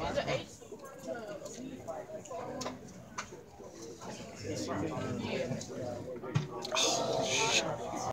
Yeah.